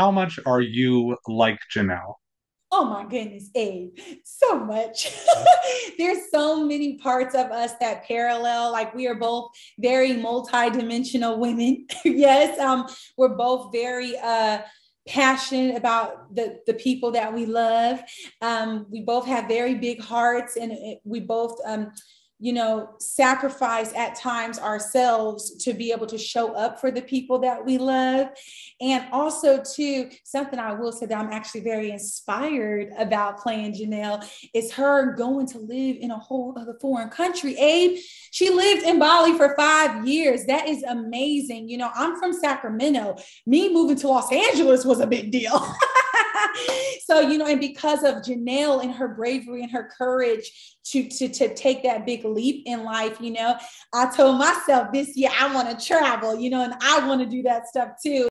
how much are you like Janelle? Oh my goodness, Abe, so much. There's so many parts of us that parallel. Like we are both very multi-dimensional women. yes, um, we're both very uh passionate about the the people that we love. Um, we both have very big hearts, and we both um you know, sacrifice at times ourselves to be able to show up for the people that we love. And also, too, something I will say that I'm actually very inspired about playing Janelle is her going to live in a whole other foreign country. Abe, she lived in Bali for five years. That is amazing. You know, I'm from Sacramento. Me moving to Los Angeles was a big deal. so, you know, and because of Janelle and her bravery and her courage to, to, to take that big leap in life, you know, I told myself this year I want to travel, you know, and I want to do that stuff too.